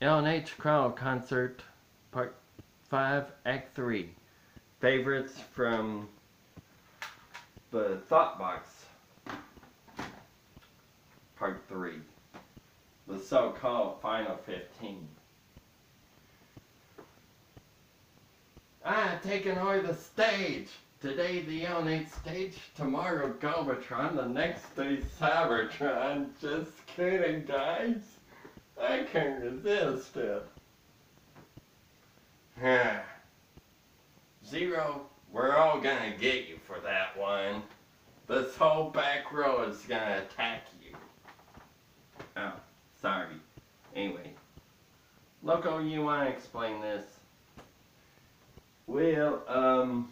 L&H Chrono-concert, Part 5, Act 3. Favorites from the Thought Box, Part 3. The so-called Final 15. Ah, taking over the stage. Today the L&H stage, tomorrow Galvatron, the next day Cybertron. Just kidding, guys. I can't resist it. Zero, we're all gonna get you for that one. This whole back row is gonna attack you. Oh, sorry. Anyway. Loco, you wanna explain this? Well, um,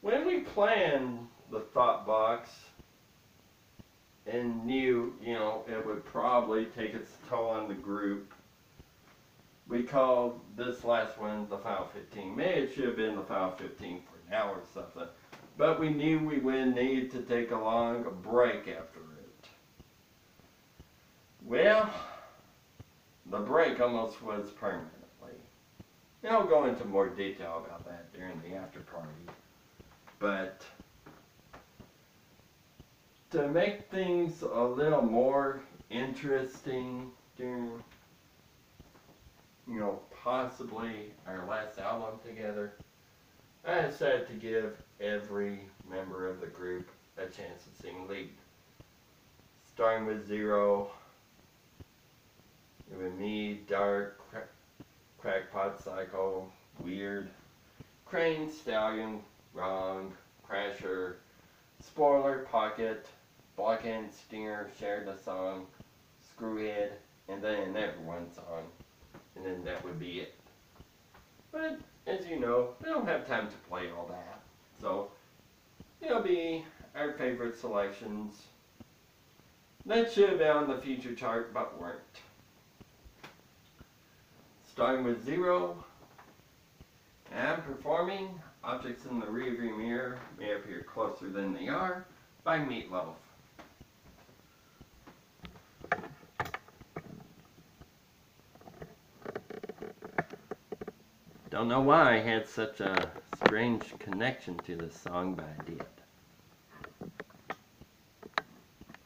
when we planned the thought box and knew, you know, it would probably take its toll on the group, we called this last one the File 15. Maybe it should have been the File 15 for now or something. But we knew we would need to take a long break after it. Well, the break almost was permanent. And I'll go into more detail about that during the after party. But to make things a little more interesting during, you know, possibly our last album together, I decided to give every member of the group a chance to sing lead. Starting with Zero, it me, Dark, Crackpot Psycho, Weird, Crane, Stallion, Wrong, Crasher, Spoiler, Pocket, Blockhead, Stinger shared the song, Screwhead, and then everyone's song. And then that would be it. But, as you know, we don't have time to play all that. So, it'll be our favorite selections. That should have been on the feature chart, but weren't. Starting with zero, and performing Objects in the Rearview Mirror May Appear Closer Than They Are by Meatloaf. I don't know why I had such a strange connection to this song, but I did.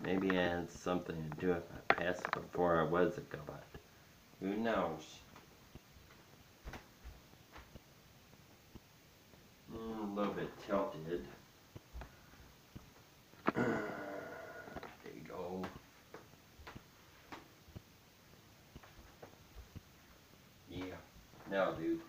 Maybe it has something to do with my past before I was a god. Who knows? Mm, a little bit tilted. there you go. Yeah, now dude.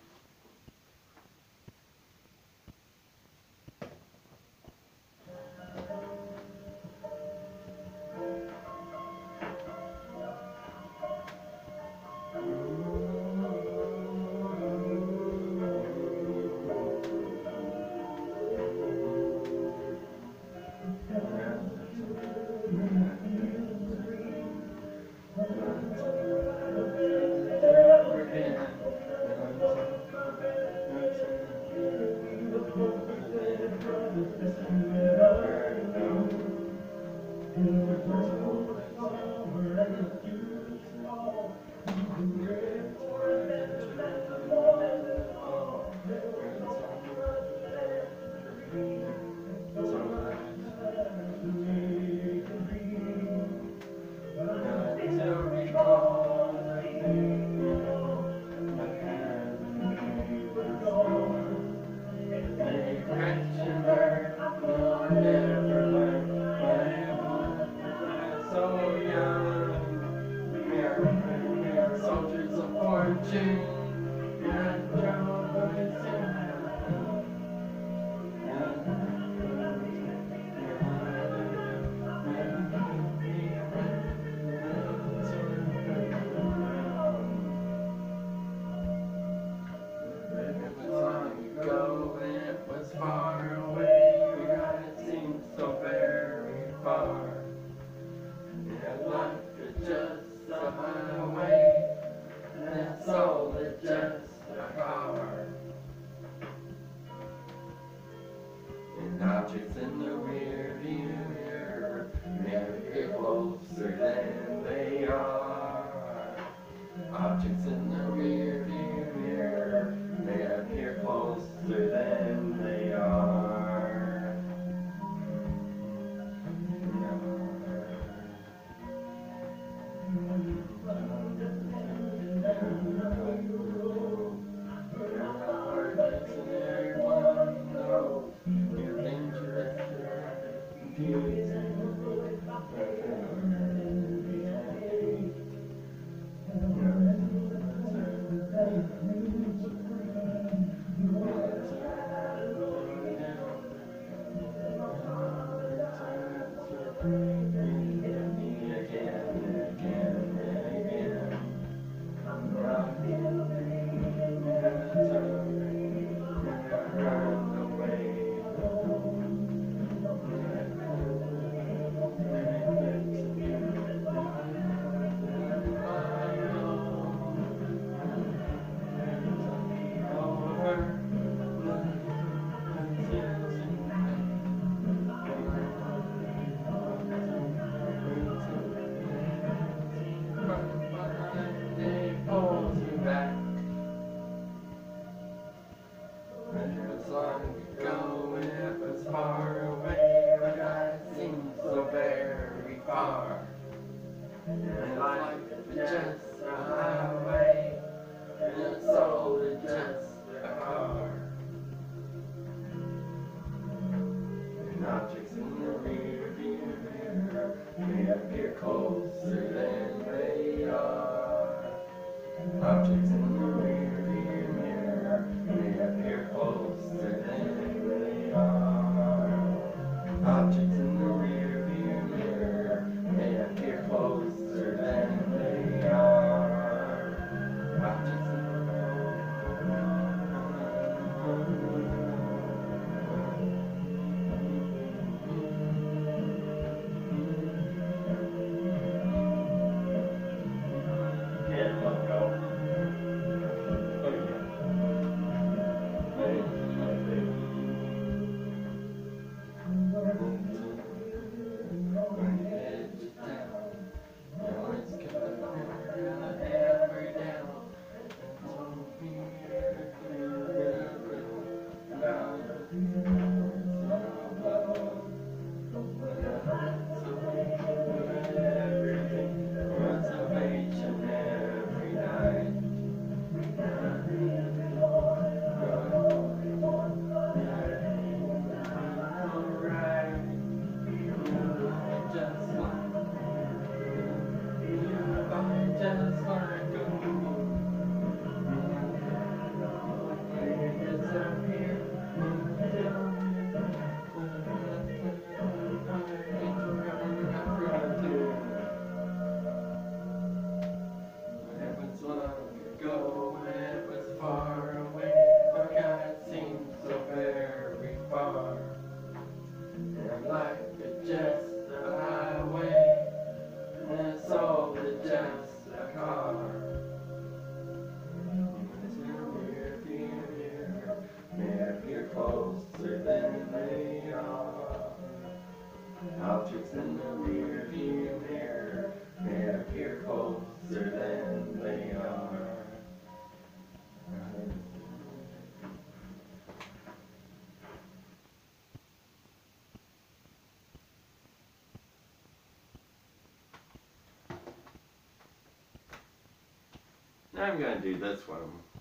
I'm going to do this one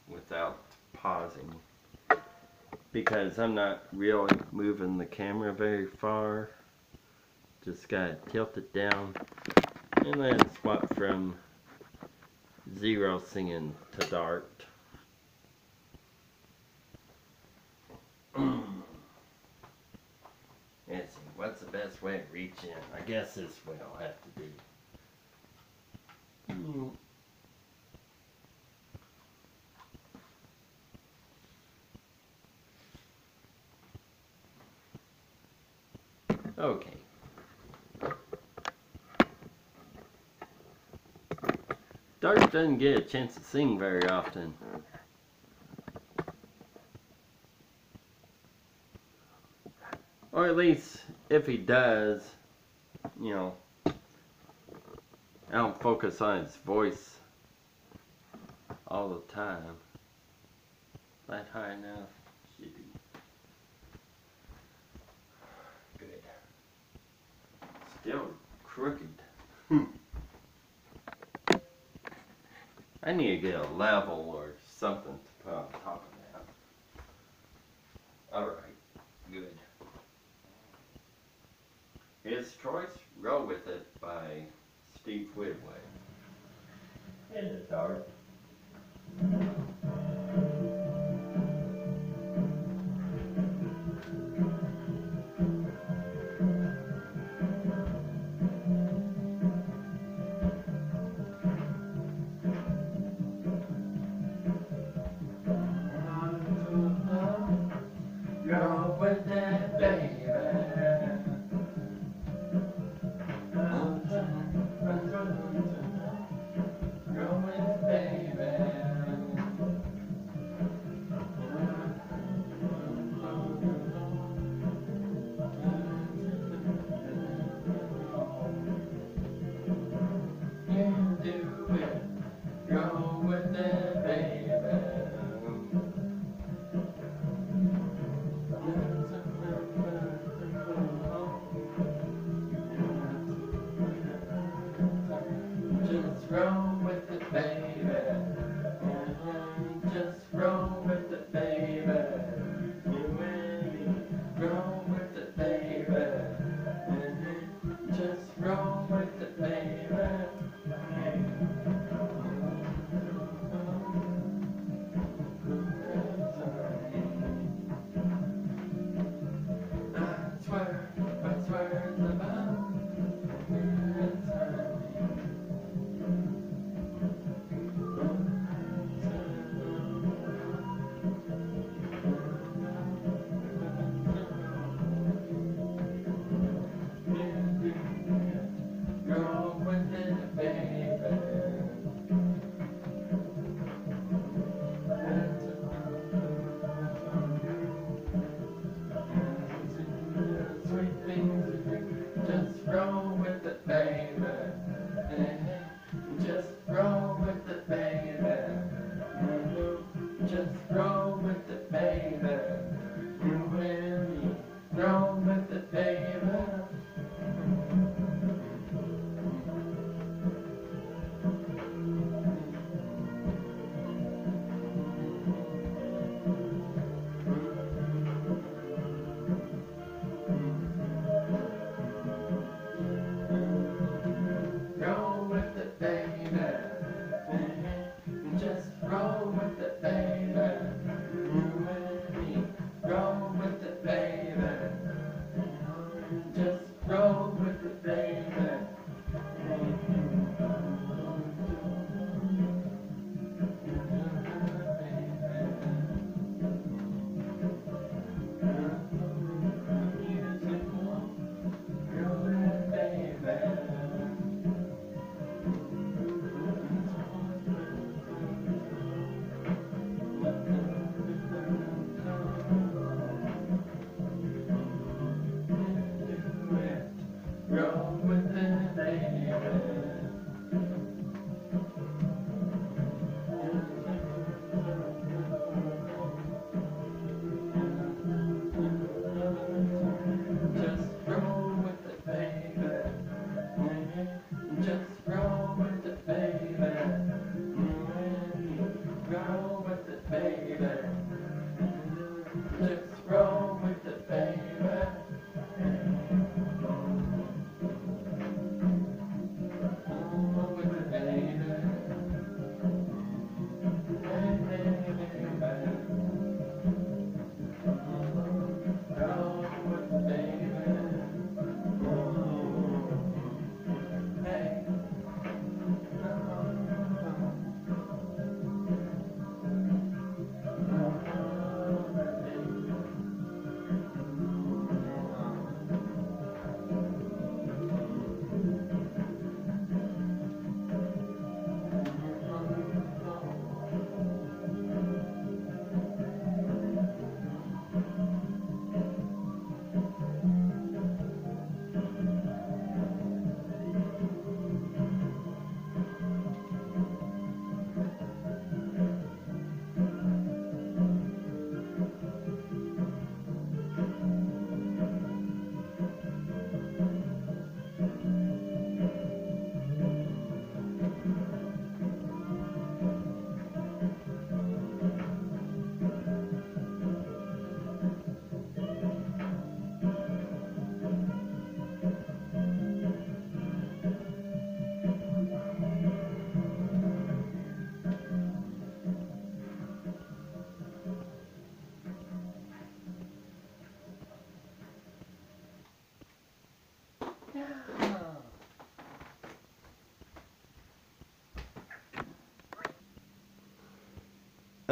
without pausing because I'm not really moving the camera very far. Just gotta tilt it down and then swap from zero singing to dart. Let's see, what's the best way to reach in? I guess this way I'll have to do. Okay. Dart doesn't get a chance to sing very often. Or at least, if he does, you know, I don't focus on his voice all the time. That high enough? Should be. Good. Still crooked. Hmm. I need to get a level or something to put on top of that. Alright, good. His Choice, Roll With It by Steve Winwood. In the dark.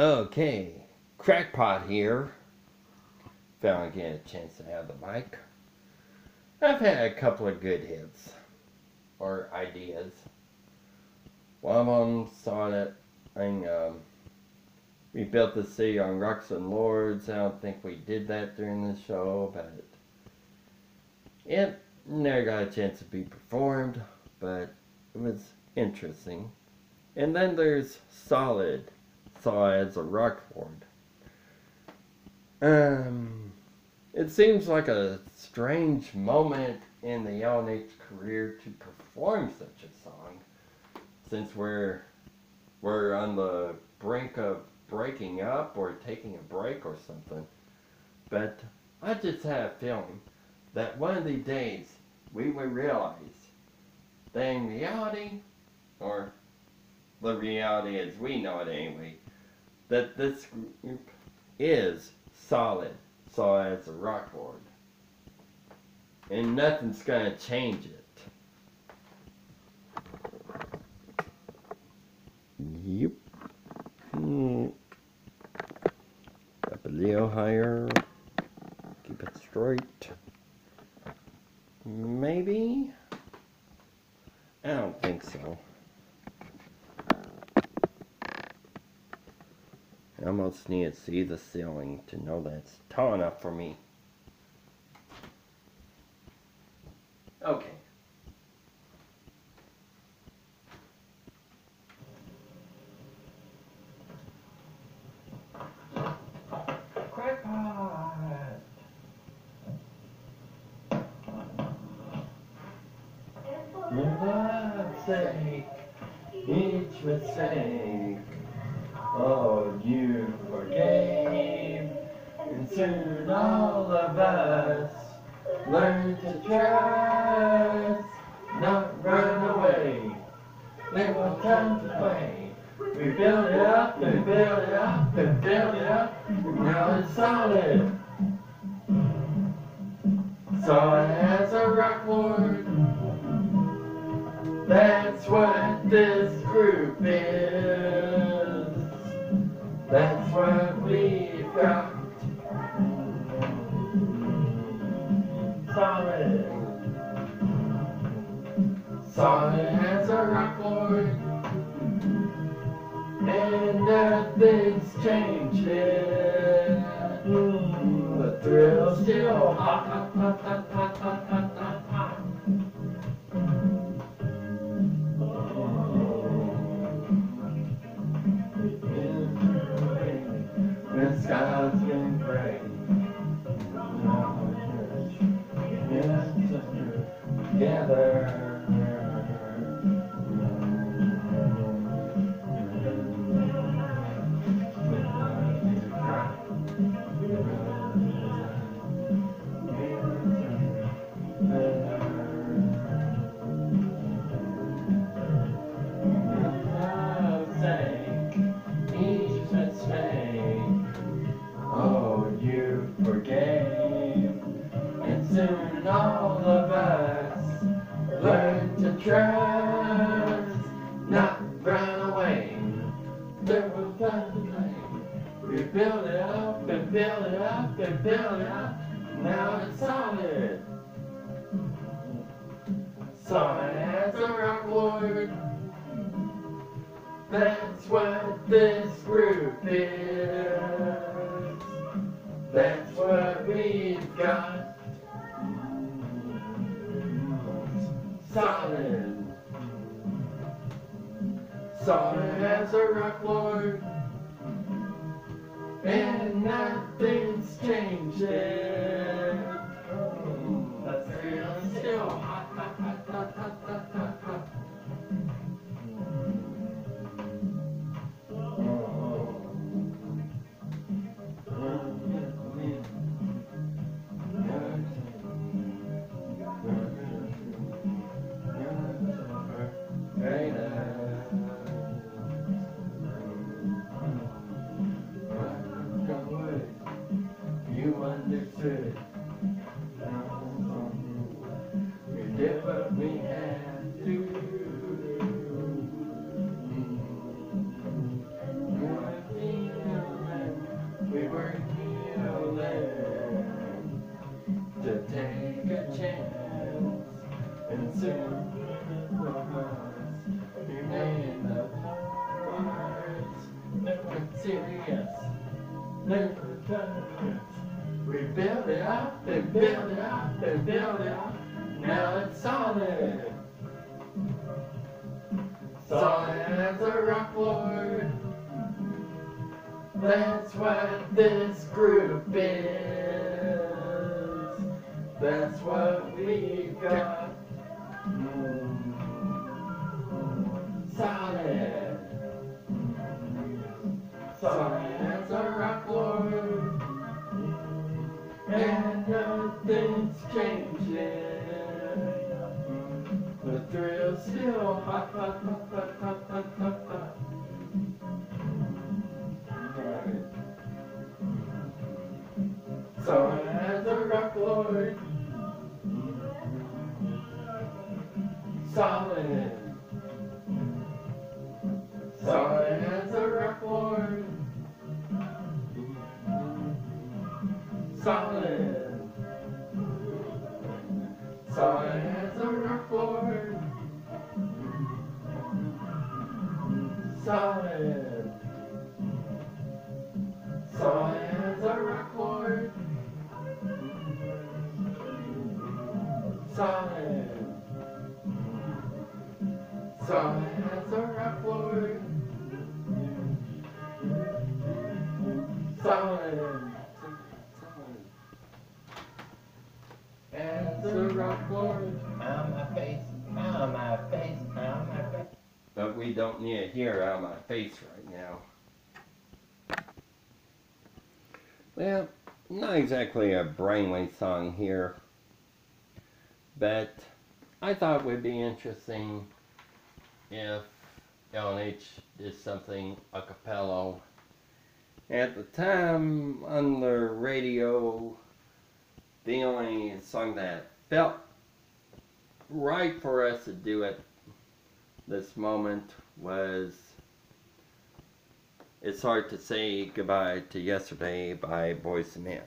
Okay, Crackpot here. Finally getting a chance to have the mic. I've had a couple of good hits or ideas. One of them saw it thing. Um, we built the city on rocks and lords. I don't think we did that during the show, but it never got a chance to be performed. But it was interesting. And then there's Solid, saw as a rock lord. Um, it seems like a strange moment in the LNH career to perform such a song, since we're we're on the brink of breaking up or taking a break or something. But I just had a feeling that one of these days we would realize that in reality, or the reality as we know it anyway, that this group is solid, solid as a rock lord. And nothing's gonna change it. Yep. Hmm. Up a little higher. Keep it straight. Maybe? I don't think so. I almost need to see the ceiling to know that it's tall enough for me. Okay. Crackpot! For love's sake, each mistake, oh, you forgave, and soon all of us learn to trust, not run away. There will come to play. We build it up and build it up and build it up. Now it's solid. Solid as a rock lord. That's what this group is. That's what we've got. Solid. Solid has a record. And nothing's changing. The thrill's still hot, hot, hot, hot, hot, hot. 嗯 build it up and build it up. Now it's solid, solid as a rock lord. That's what this group is. That's what we've got. Solid. Solid as a rock lord. And nothing's changed. We built it up and built it up and built it up. Now it's solid. Solid as a rock lord. That's what this group is. That's what we got. Solid. Solid And nothing's changing. The thrill's still hot, hot, hot, hot, hot, hot, hot, hot. So as a rock lord, solid. Solid solid. Solid as a rock lord, solid. Solid as a rock. Solid. Solid as a. Solid. As a rock lord. On my face, on my face, on my face. But we don't need it here out of my face right now. Well, not exactly a brainwave song here, but I thought it would be interesting if LNH did something a cappella. At the time on the radio, the only song that felt right for us to do at this moment was It's Hard to Say Goodbye to Yesterday by Boyz II Men.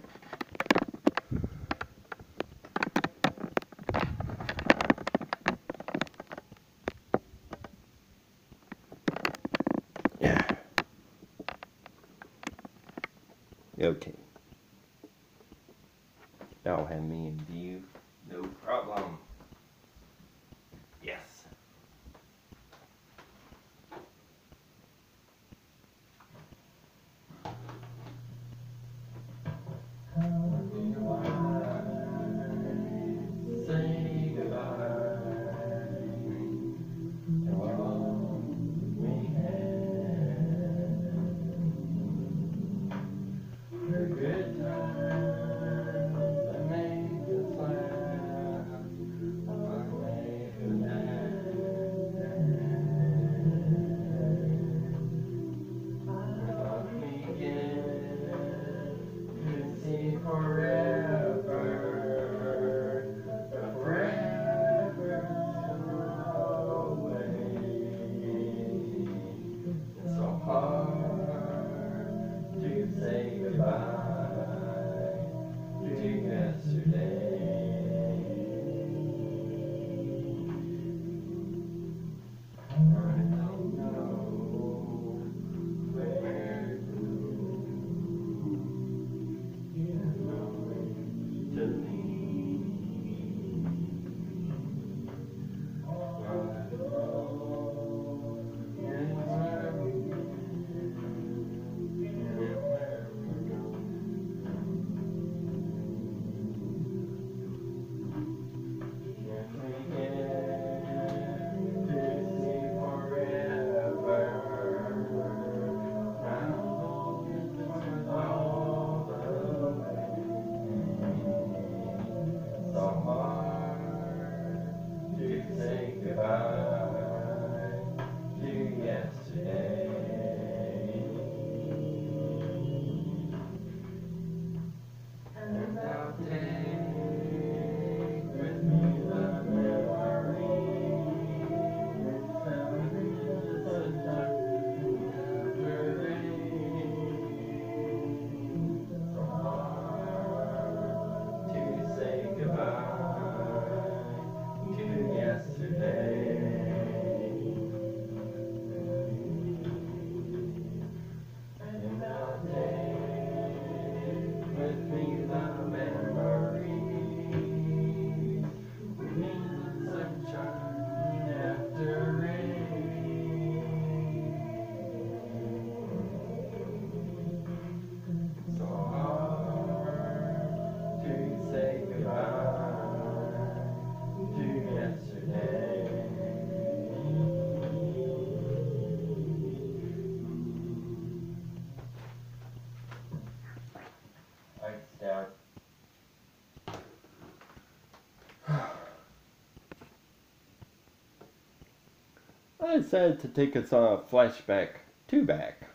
I decided to take us on a uh, flashback to back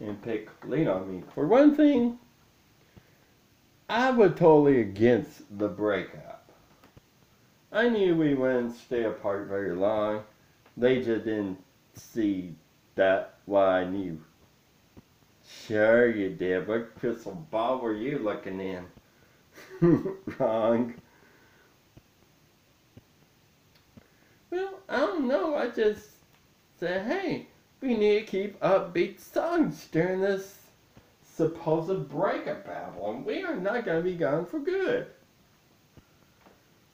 and pick Lean on Me. For one thing, I was totally against the breakup. I knew we wouldn't stay apart very long. They just didn't see that what I knew. Sure you did. What crystal ball were you looking in? Wrong. Well, I don't know. I just said, hey, we need to keep upbeat songs during this supposed breakup album. We are not going to be gone for good.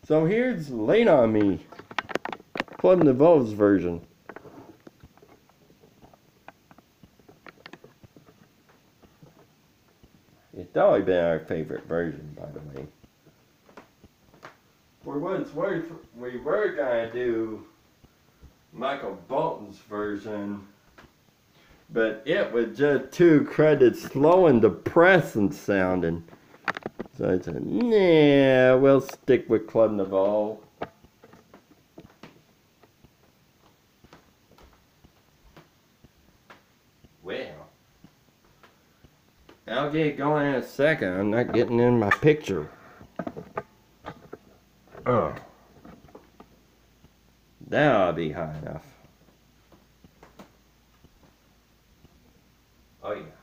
So here's Lean on Me, Club Nouveau's version. It's always been our favorite version, by the way. It's worth, we were gonna do Michael Bolton's version, but it was just too credit slow and depressing sounding. So I said, nah, we'll stick with Club Nouveau. Well, I'll get going in a second. I'm not getting in my picture. Oh. That ought to be high enough. Oh yeah.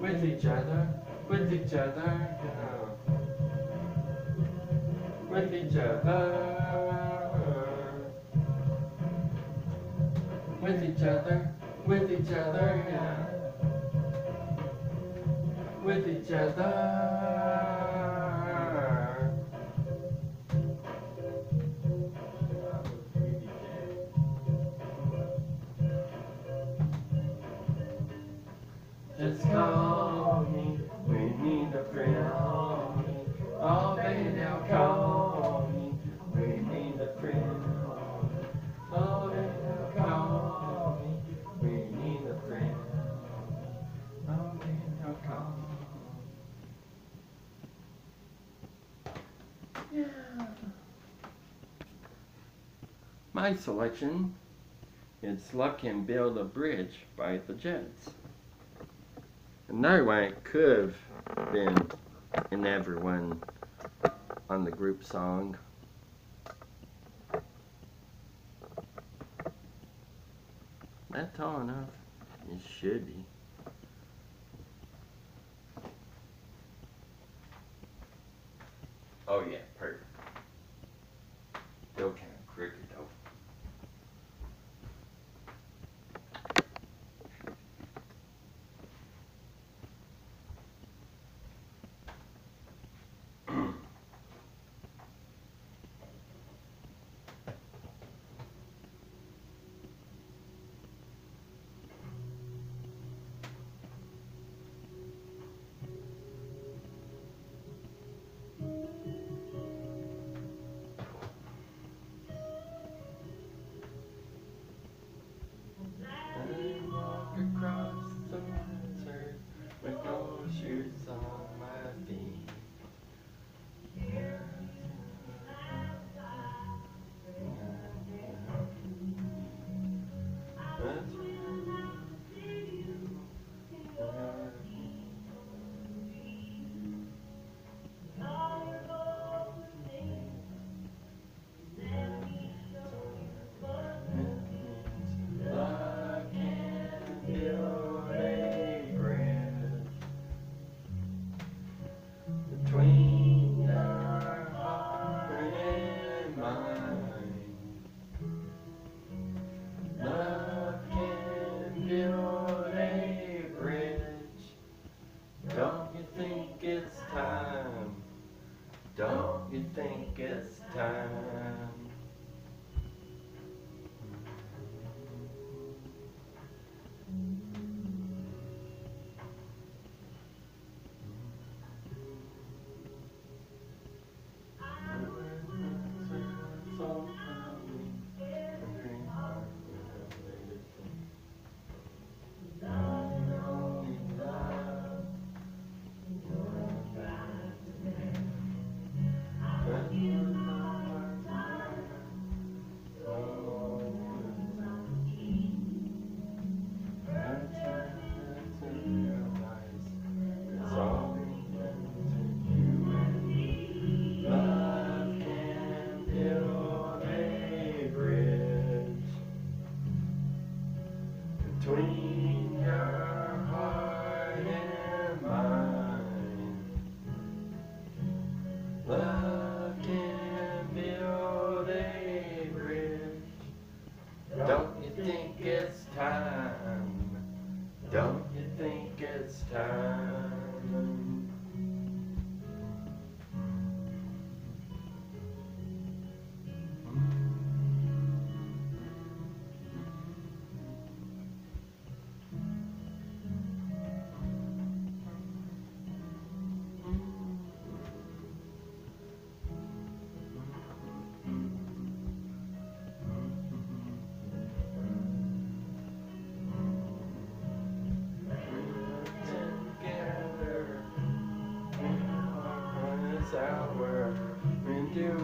With each other, with each other, yeah. with each other. With each other, with each other, yeah. With each other. my selection is Love Can Build a Bridge by the Judds. Another one it could have been in everyone on the group song. That's tall enough. It should be.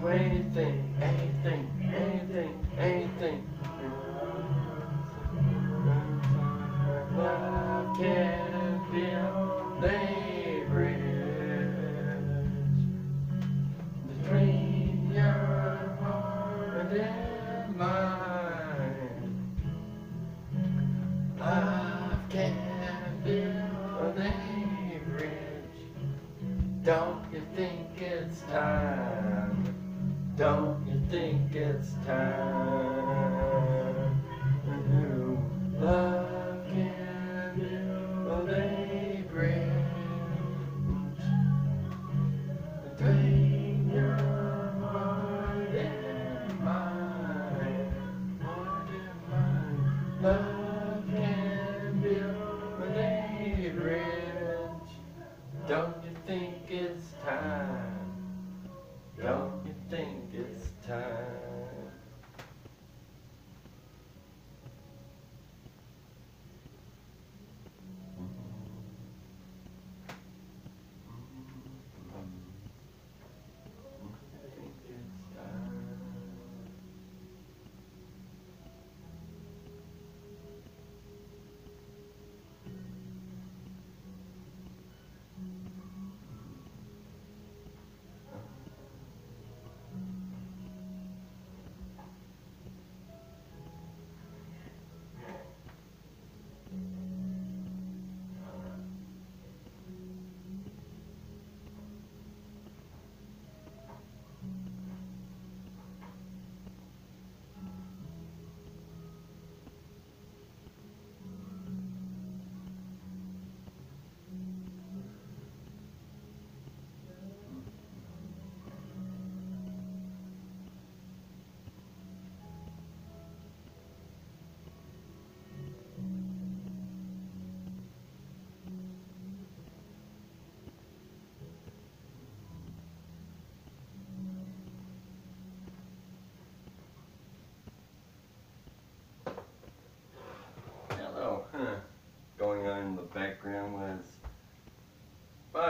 way anything.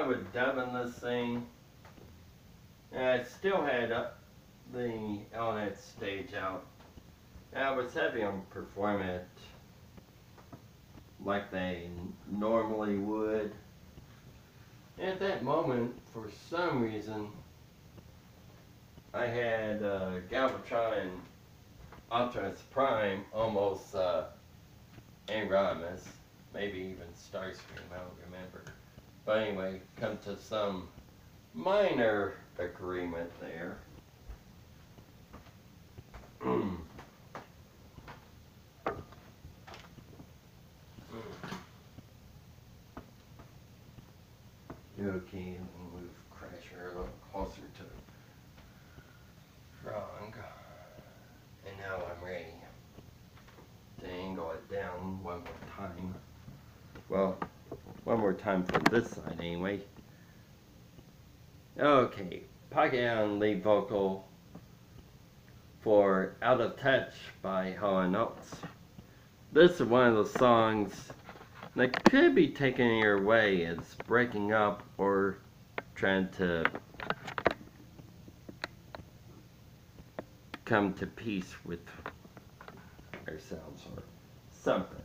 Was dubbing this thing, and I still had uh, the LNH stage out. And I was having them perform it like they normally would. And at that moment, for some reason, I had uh, Galvatron Optimus Prime almost uh, Anonymous, maybe even Starscream, I don't remember. But anyway, come to some minor agreement there. Okay, we'll move Crasher a little closer to Wrong. And now I'm ready to angle it down one more time. Well, one more time for this side anyway. Okay, pocket on lead vocal for Out of Touch by Hall & Oates. This is one of the songs that could be taken your way as breaking up or trying to come to peace with ourselves or something.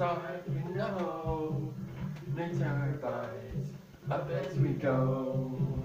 It's you know. Our bodies up as we go.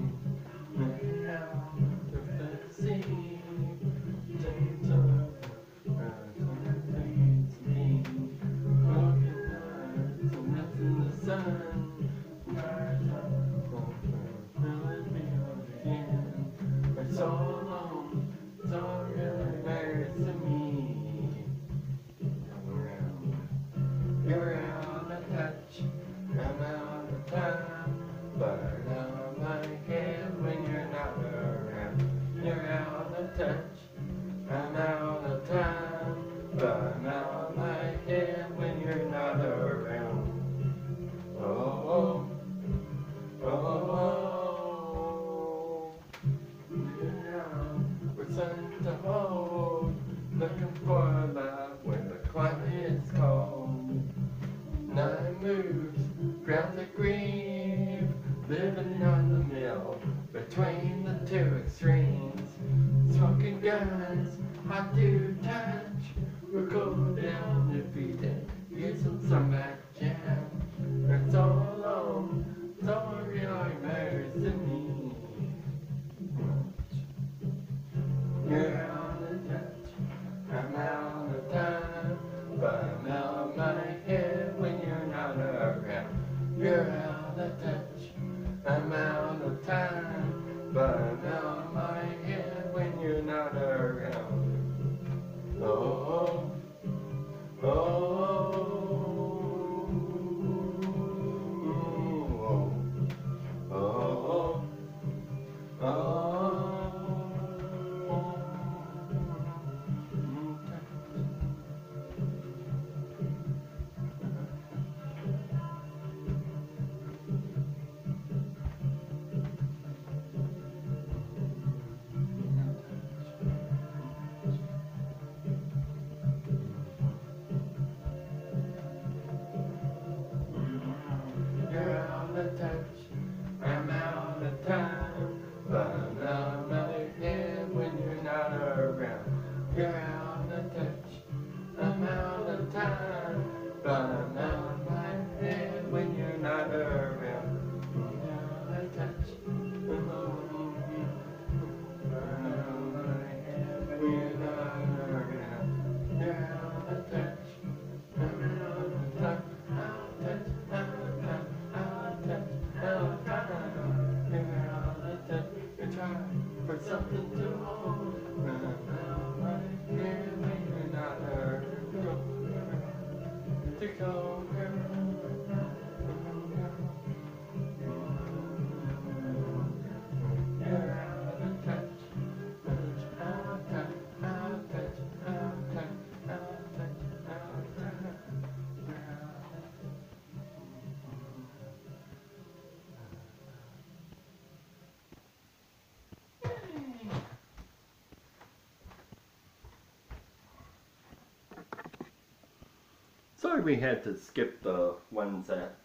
Hot go, Sorry we had to skip the ones that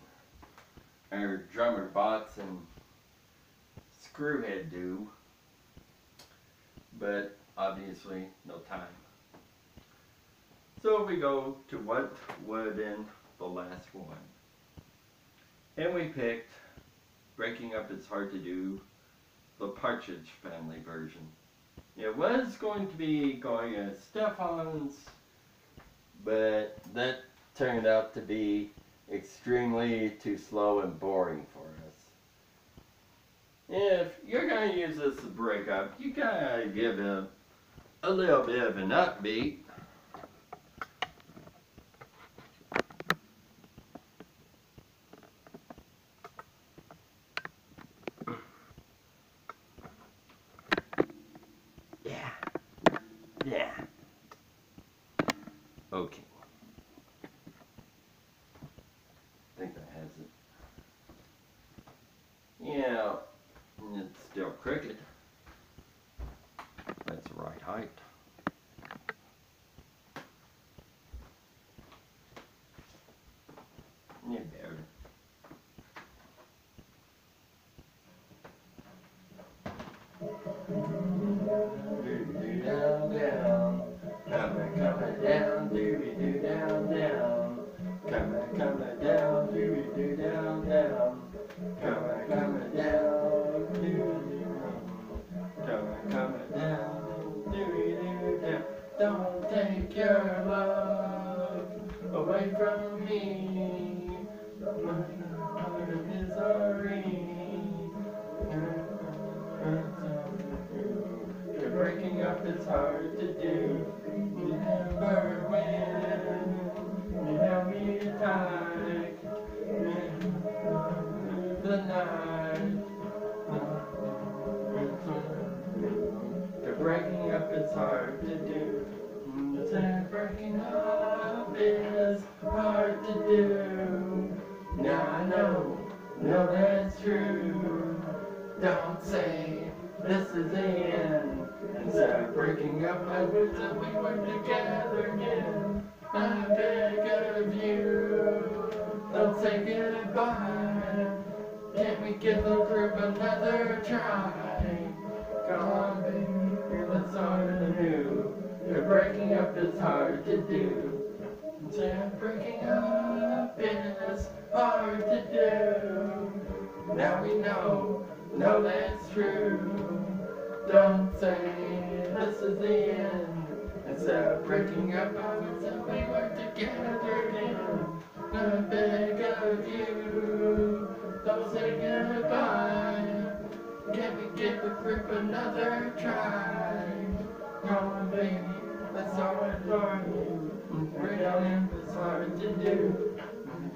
our drummer bots and Screwhead do, but obviously no time. So we go to what would in the last one. And we picked Breaking Up It's Hard to Do, the Partridge Family version. It was going to be going as Stefan's, but that turned out to be extremely too slow and boring for us. If you're going to use this as a breakup, you gotta give it a little bit of an upbeat. Yeah. Yeah. Okay. I think that has it. Yeah, and it's still crooked. That's the right height. Yeah, better. Do down down, coming coming down, to do. Remember when you held me tight the night. You're breaking up, is hard to do. Say breaking up is hard to do. Now I know, know that's true. Don't say this is the of breaking up, I wish that we were together again. I beg of you, don't say goodbye. Can't we give the group another try? Come on, baby, let's start anew. You're breaking up is hard to do. Say breaking up is hard to do. Now we know, know that's true. Don't say this is the end. Instead of breaking up, I would say we were together again. I beg of you, don't say goodbye. Can we give the group another try? On, baby, start for you. Break down it's hard to do.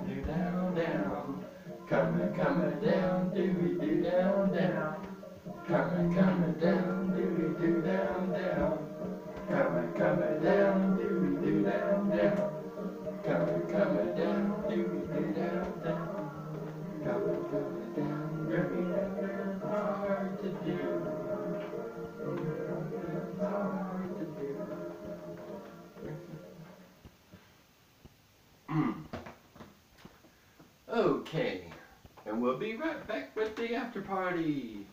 Do down, down. Coming, coming down, do we do down, down. Coming, coming down, do we do down, down. Coming, coming down, do we do down, down. Coming, coming down, do we do down, down. Coming, coming down, do. It's hard to do. Okay, and we'll be right back with the after party.